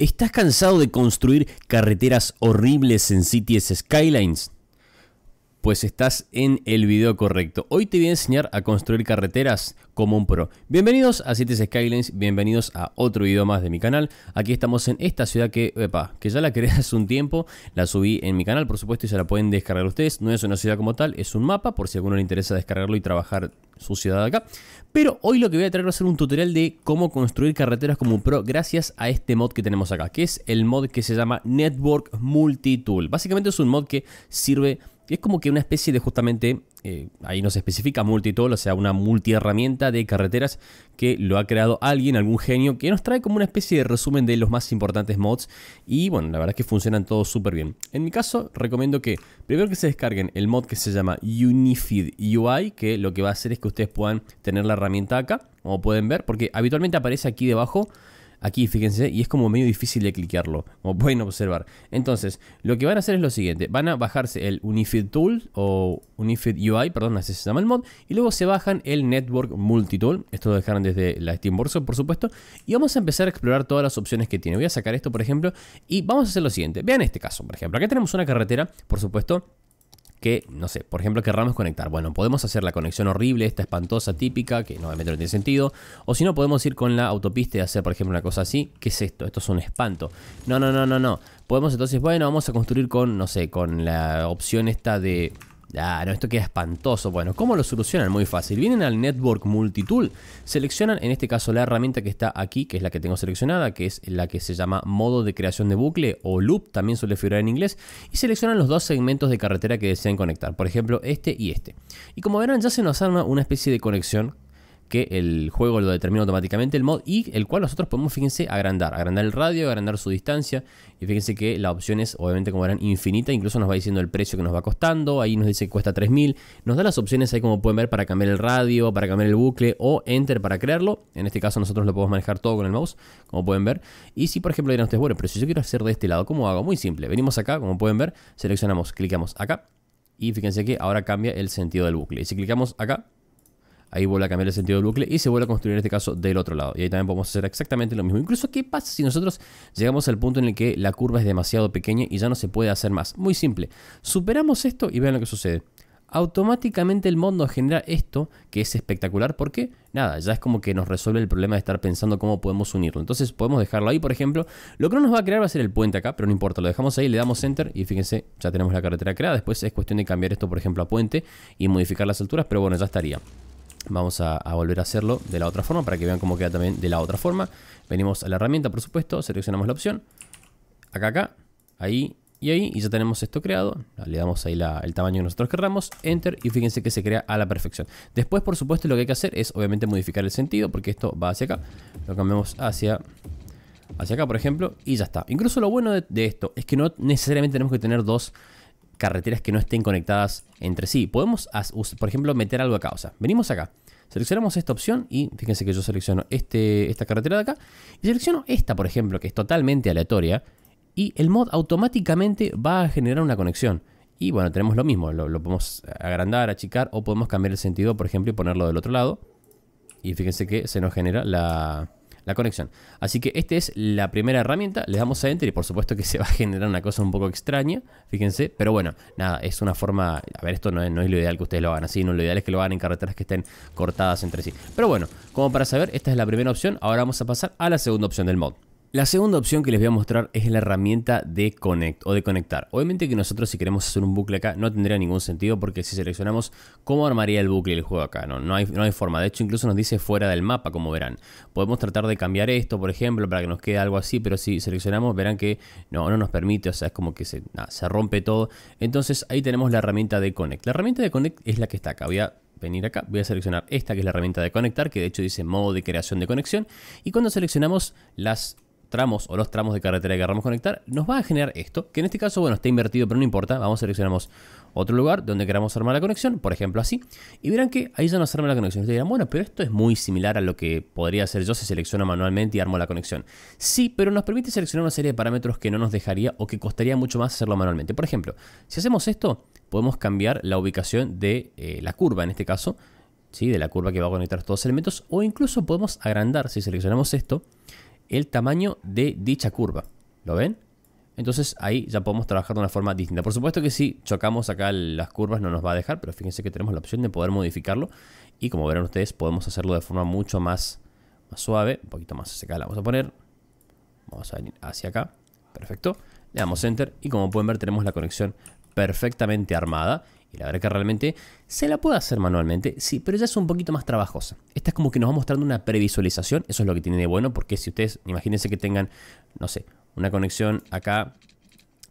¿Estás cansado de construir carreteras horribles en Cities Skylines? Pues estás en el video correcto. Hoy te voy a enseñar a construir carreteras como un pro. Bienvenidos a Cities Skylines, bienvenidos a otro video más de mi canal. Aquí estamos en esta ciudad que, epa, que ya la creé hace un tiempo, la subí en mi canal por supuesto y se la pueden descargar ustedes. No es una ciudad como tal, es un mapa por si a alguno le interesa descargarlo y trabajar su ciudad acá. Pero hoy lo que voy a traer va a ser un tutorial de cómo construir carreteras como un pro gracias a este mod que tenemos acá, que es el mod que se llama Network Multitool. Básicamente es un mod que sirve es como que una especie de justamente, eh, ahí no se especifica multitool, o sea, una multiherramienta de carreteras que lo ha creado alguien, algún genio, que nos trae como una especie de resumen de los más importantes mods. Y bueno, la verdad es que funcionan todos súper bien. En mi caso, recomiendo que primero que se descarguen el mod que se llama Unifeed UI, que lo que va a hacer es que ustedes puedan tener la herramienta acá, como pueden ver, porque habitualmente aparece aquí debajo aquí, fíjense, y es como medio difícil de cliquearlo, como pueden observar. Entonces, lo que van a hacer es lo siguiente, van a bajarse el Unifeed Tool o Unifeed UI, perdón, así se llama el mod, y luego se bajan el Network Multitool, esto lo dejaron desde la Steam Workshop, por supuesto, y vamos a empezar a explorar todas las opciones que tiene. Voy a sacar esto, por ejemplo, y vamos a hacer lo siguiente. Vean este caso, por ejemplo, acá tenemos una carretera, por supuesto, que, no sé, por ejemplo, querramos conectar. Bueno, podemos hacer la conexión horrible, esta espantosa, típica, que no no tiene sentido. O si no, podemos ir con la autopista y hacer, por ejemplo, una cosa así. ¿Qué es esto? Esto es un espanto. No, no, no, no, no. Podemos entonces, bueno, vamos a construir con, no sé, con la opción esta de Ah, no, esto queda espantoso. Bueno, ¿cómo lo solucionan? Muy fácil. Vienen al Network Multitool, seleccionan en este caso la herramienta que está aquí, que es la que tengo seleccionada, que es la que se llama modo de creación de bucle o loop, también suele figurar en inglés, y seleccionan los dos segmentos de carretera que desean conectar, por ejemplo este y este. Y como verán ya se nos arma una especie de conexión que el juego lo determina automáticamente el mod y el cual nosotros podemos, fíjense, agrandar, agrandar el radio, agrandar su distancia y fíjense que la opción es obviamente como verán infinita, incluso nos va diciendo el precio que nos va costando, ahí nos dice que cuesta 3000, nos da las opciones ahí como pueden ver para cambiar el radio, para cambiar el bucle o enter para crearlo, en este caso nosotros lo podemos manejar todo con el mouse, como pueden ver, y si por ejemplo dirán ustedes, bueno, pero si yo quiero hacer de este lado, ¿cómo hago? Muy simple, venimos acá, como pueden ver, seleccionamos, clicamos acá y fíjense que ahora cambia el sentido del bucle, y si clicamos acá, ahí vuelve a cambiar el sentido del bucle y se vuelve a construir en este caso del otro lado. Y ahí también podemos hacer exactamente lo mismo. Incluso, ¿qué pasa si nosotros llegamos al punto en el que la curva es demasiado pequeña y ya no se puede hacer más? Muy simple. Superamos esto y vean lo que sucede. Automáticamente el nos genera esto, que es espectacular, porque nada, ya es como que nos resuelve el problema de estar pensando cómo podemos unirlo. Entonces podemos dejarlo ahí, por ejemplo. Lo que no nos va a crear va a ser el puente acá, pero no importa, lo dejamos ahí, le damos enter y fíjense, ya tenemos la carretera creada. Después es cuestión de cambiar esto, por ejemplo, a puente y modificar las alturas, pero bueno, ya estaría. Vamos a, volver a hacerlo de la otra forma para que vean cómo queda también de la otra forma. Venimos a la herramienta, por supuesto, seleccionamos la opción. Acá, acá, ahí y ahí. Y ya tenemos esto creado. Le damos ahí el tamaño que nosotros querramos. Enter y fíjense que se crea a la perfección. Después, por supuesto, lo que hay que hacer es obviamente modificar el sentido porque esto va hacia acá. Lo cambiamos hacia hacia acá, por ejemplo, y ya está. Incluso lo bueno de, de, esto es que no necesariamente tenemos que tener dos carreteras que no estén conectadas entre sí. Podemos, por ejemplo, meter algo acá. O sea, venimos acá, seleccionamos esta opción y fíjense que yo selecciono este, esta carretera de acá y selecciono esta, por ejemplo, que es totalmente aleatoria y el mod automáticamente va a generar una conexión. Y bueno, tenemos lo mismo, lo, lo podemos agrandar, achicar o podemos cambiar el sentido, por ejemplo, y ponerlo del otro lado. Y fíjense que se nos genera la, la conexión. Así que esta es la primera herramienta, le damos a Enter y por supuesto que se va a generar una cosa un poco extraña, fíjense, pero bueno, nada, es una forma, a ver, esto no es, no es lo ideal que ustedes lo hagan así, no lo ideal es que lo hagan en carreteras que estén cortadas entre sí. Pero bueno, como para saber, esta es la primera opción, ahora vamos a pasar a la segunda opción del mod. La segunda opción que les voy a mostrar es la herramienta de connect o de conectar. Obviamente que nosotros si queremos hacer un bucle acá no tendría ningún sentido porque si seleccionamos cómo armaría el bucle el juego acá, no, no, hay, no hay forma. De hecho incluso nos dice fuera del mapa como verán. Podemos tratar de cambiar esto por ejemplo para que nos quede algo así, pero si seleccionamos verán que no, no nos permite, o sea es como que se, se rompe todo. Entonces ahí tenemos la herramienta de connect. La herramienta de connect es la que está acá. Voy a venir acá, voy a seleccionar esta que es la herramienta de conectar, que de hecho dice modo de creación de conexión. Y cuando seleccionamos las tramos o los tramos de carretera que queramos conectar, nos va a generar esto, que en este caso, bueno, está invertido, pero no importa. Vamos, seleccionamos otro lugar donde queramos armar la conexión, por ejemplo así, y verán que ahí ya nos arma la conexión. Ustedes dirán, bueno, pero esto es muy similar a lo que podría hacer yo si selecciono manualmente y armo la conexión. Sí, pero nos permite seleccionar una serie de parámetros que no nos dejaría o que costaría mucho más hacerlo manualmente. Por ejemplo, si hacemos esto, podemos cambiar la ubicación de eh, la curva, en este caso, ¿sí? de la curva que va a conectar todos los elementos, o incluso podemos agrandar, si seleccionamos esto, el tamaño de dicha curva. ¿Lo ven? Entonces ahí ya podemos trabajar de una forma distinta. Por supuesto que si chocamos acá las curvas no nos va a dejar, pero fíjense que tenemos la opción de poder modificarlo. Y como verán ustedes, podemos hacerlo de forma mucho más, suave, un poquito más acá. La vamos a poner. Vamos a venir hacia acá. Perfecto. Le damos Enter y como pueden ver tenemos la conexión perfectamente armada. Y la verdad que realmente se la puede hacer manualmente, sí, pero ya es un poquito más trabajosa. Esta es como que nos va mostrando una previsualización, eso es lo que tiene de bueno, porque si ustedes, imagínense que tengan, no sé, una conexión acá,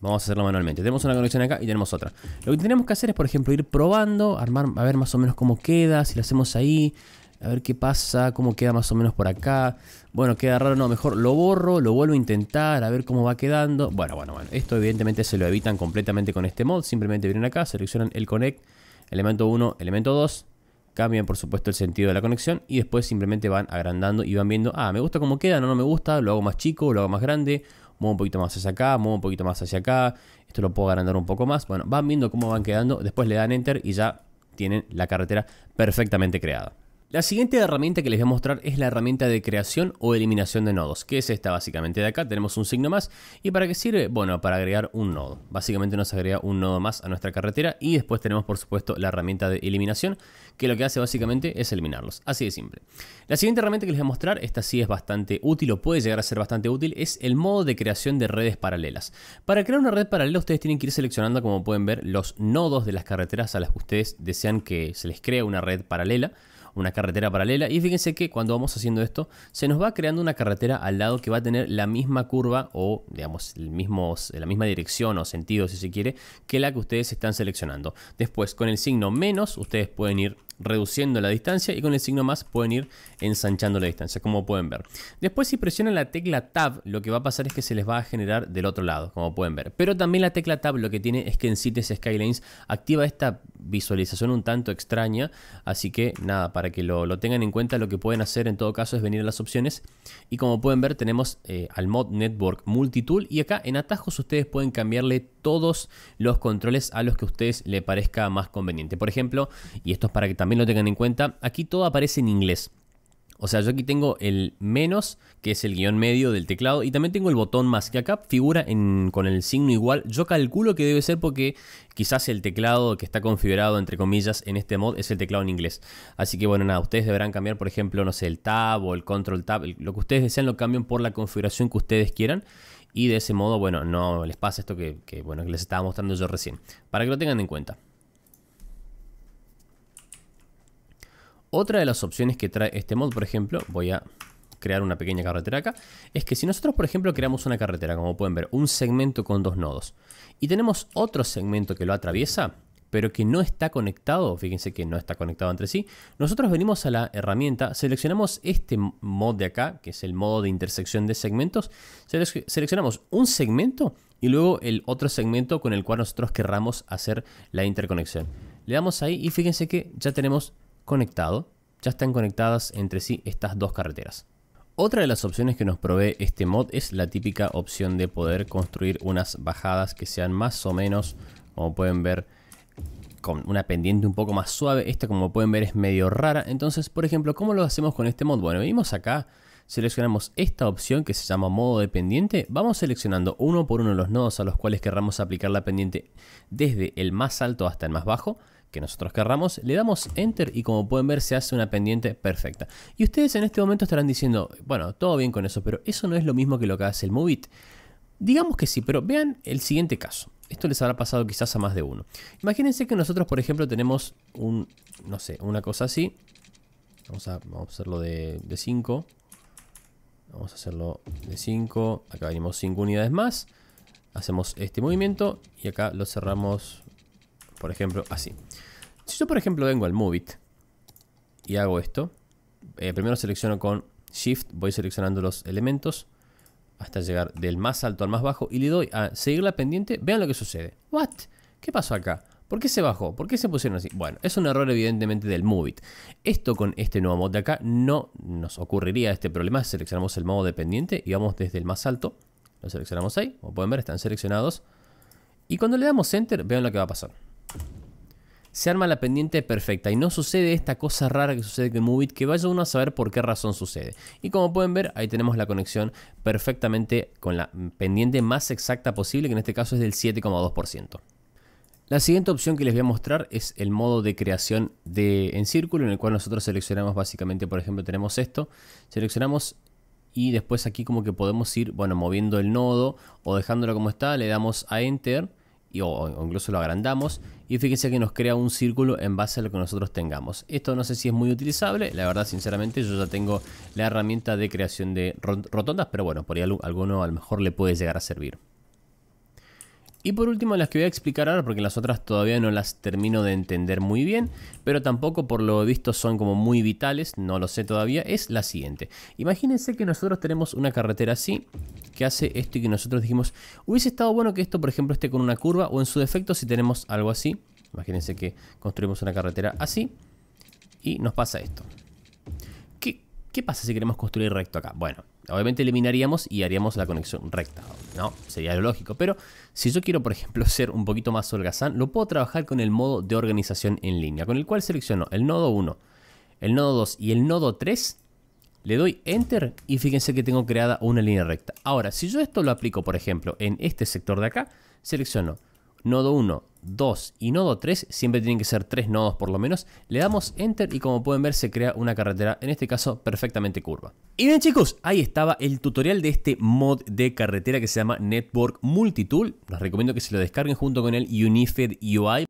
vamos a hacerlo manualmente. Tenemos una conexión acá y tenemos otra. Lo que tenemos que hacer es, por ejemplo, ir probando, armar, a ver más o menos cómo queda, si lo hacemos ahí, a ver qué pasa, cómo queda más o menos por acá. Bueno, queda raro, no, mejor lo borro, lo vuelvo a intentar, a ver cómo va quedando. Bueno, bueno, bueno, esto evidentemente se lo evitan completamente con este mod. Simplemente vienen acá, seleccionan el connect, elemento 1, elemento 2, cambian por supuesto el sentido de la conexión y después simplemente van agrandando y van viendo, ah, me gusta cómo queda, no, no me gusta, lo hago más chico, lo hago más grande, muevo un poquito más hacia acá, muevo un poquito más hacia acá, esto lo puedo agrandar un poco más. Bueno, van viendo cómo van quedando, después le dan enter y ya tienen la carretera perfectamente creada. La siguiente herramienta que les voy a mostrar es la herramienta de creación o eliminación de nodos, que es esta básicamente de acá, tenemos un signo más. Y para qué sirve, bueno, para agregar un nodo, básicamente nos agrega un nodo más a nuestra carretera y después tenemos por supuesto la herramienta de eliminación, que lo que hace básicamente es eliminarlos, así de simple. La siguiente herramienta que les voy a mostrar, esta sí es bastante útil o puede llegar a ser bastante útil, es el modo de creación de redes paralelas. Para crear una red paralela ustedes tienen que ir seleccionando, como pueden ver, los nodos de las carreteras a las que ustedes desean que se les cree una red paralela una carretera paralela. Y fíjense que cuando vamos haciendo esto, se nos va creando una carretera al lado que va a tener la misma curva o, digamos, el mismo, la misma dirección o sentido, si se quiere, que la que ustedes están seleccionando. Después, con el signo menos, ustedes pueden ir reduciendo la distancia y con el signo más pueden ir ensanchando la distancia, como pueden ver. Después si presionan la tecla Tab, lo que va a pasar es que se les va a generar del otro lado, como pueden ver. Pero también la tecla Tab lo que tiene es que en Cities Skylines activa esta visualización un tanto extraña, así que nada, para que lo, tengan en cuenta, lo que pueden hacer en todo caso es venir a las opciones y como pueden ver tenemos eh, al mod Network Multitool y acá en atajos ustedes pueden cambiarle todos los controles a los que a ustedes le parezca más conveniente. Por ejemplo, y esto es para que también lo tengan en cuenta, aquí todo aparece en inglés. O sea, yo aquí tengo el menos, que es el guion medio del teclado, y también tengo el botón más, que acá figura con el signo igual. Yo calculo que debe ser porque quizás el teclado que está configurado, entre comillas, en este mod es el teclado en inglés. Así que bueno, nada, ustedes deberán cambiar, por ejemplo, no sé, el tab o el control tab, lo que ustedes desean lo cambian por la configuración que ustedes quieran. Y de ese modo, bueno, no les pasa esto que, bueno, que les estaba mostrando yo recién. Para que lo tengan en cuenta. Otra de las opciones que trae este mod, por ejemplo, voy a crear una pequeña carretera acá, es que si nosotros, por ejemplo, creamos una carretera, como pueden ver, un segmento con dos nodos, y tenemos otro segmento que lo atraviesa, pero que no está conectado, fíjense que no está conectado entre sí, nosotros venimos a la herramienta, seleccionamos este mod de acá, que es el modo de intersección de segmentos, seleccionamos un segmento y luego el otro segmento con el cual nosotros querramos hacer la interconexión. Le damos ahí y fíjense que ya tenemos conectado, ya están conectadas entre sí estas dos carreteras. Otra de las opciones que nos provee este mod es la típica opción de poder construir unas bajadas que sean más o menos, como pueden ver, con una pendiente un poco más suave. Esta como pueden ver es medio rara. Entonces, por ejemplo, ¿cómo lo hacemos con este mod? Bueno, venimos acá, seleccionamos esta opción que se llama modo de pendiente. Vamos seleccionando uno por uno los nodos a los cuales querramos aplicar la pendiente desde el más alto hasta el más bajo que nosotros querramos, le damos enter y como pueden ver se hace una pendiente perfecta. Y ustedes en este momento estarán diciendo, bueno, todo bien con eso, pero eso no es lo mismo que lo que hace el Movit. Digamos que sí, pero vean el siguiente caso. Esto les habrá pasado quizás a más de uno. Imagínense que nosotros, por ejemplo, tenemos un, no sé, una cosa así. Vamos a, hacerlo de 5. Vamos a hacerlo de 5. Acá venimos 5 unidades más. Hacemos este movimiento y acá lo cerramos, por ejemplo, así. Si yo, por ejemplo, vengo al Move It y hago esto. Eh, primero selecciono con Shift, voy seleccionando los elementos hasta llegar del más alto al más bajo y le doy a seguir la pendiente, vean lo que sucede. ¿What? ¿Qué pasó acá? ¿Por qué se bajó? ¿Por qué se pusieron así? Bueno, es un error evidentemente del Movit. Esto con este nuevo mod de acá no nos ocurriría este problema. Seleccionamos el modo dependiente y vamos desde el más alto. Lo seleccionamos ahí. Como pueden ver, están seleccionados. Y cuando le damos Enter, vean lo que va a pasar. Se arma la pendiente perfecta y no sucede esta cosa rara que sucede con Movit que vaya uno a saber por qué razón sucede. Y como pueden ver, ahí tenemos la conexión perfectamente con la pendiente más exacta posible, que en este caso es del 7,2%. La siguiente opción que les voy a mostrar es el modo de creación de, en círculo, en el cual nosotros seleccionamos básicamente, por ejemplo, tenemos esto, seleccionamos y después aquí como que podemos ir, bueno, moviendo el nodo o dejándolo como está, le damos a Enter y, o, incluso lo agrandamos y fíjense que nos crea un círculo en base a lo que nosotros tengamos. Esto no sé si es muy utilizable, la verdad sinceramente yo ya tengo la herramienta de creación de rotondas, pero bueno, por ahí alguno a lo mejor le puede llegar a servir. Y por último las que voy a explicar ahora, porque las otras todavía no las termino de entender muy bien, pero tampoco por lo visto son como muy vitales, no lo sé todavía, es la siguiente. Imagínense que nosotros tenemos una carretera así, que hace esto y que nosotros dijimos, hubiese estado bueno que esto por ejemplo esté con una curva, o en su defecto si tenemos algo así, imagínense que construimos una carretera así, y nos pasa esto. ¿Qué, qué pasa si queremos construir recto acá? Bueno, Obviamente eliminaríamos y haríamos la conexión recta, ¿no? Sería lo lógico. Pero si yo quiero, por ejemplo, ser un poquito más holgazán, lo puedo trabajar con el modo de organización en línea, con el cual selecciono el nodo 1, el nodo 2 y el nodo 3. Le doy Enter y fíjense que tengo creada una línea recta. Ahora, si yo esto lo aplico, por ejemplo, en este sector de acá, selecciono nodo 1, 2 y nodo 3, siempre tienen que ser 3 nodos por lo menos, le damos Enter y como pueden ver se crea una carretera, en este caso perfectamente curva. Y bien chicos, ahí estaba el tutorial de este mod de carretera que se llama Network Multitool. Les recomiendo que se lo descarguen junto con el Unified UI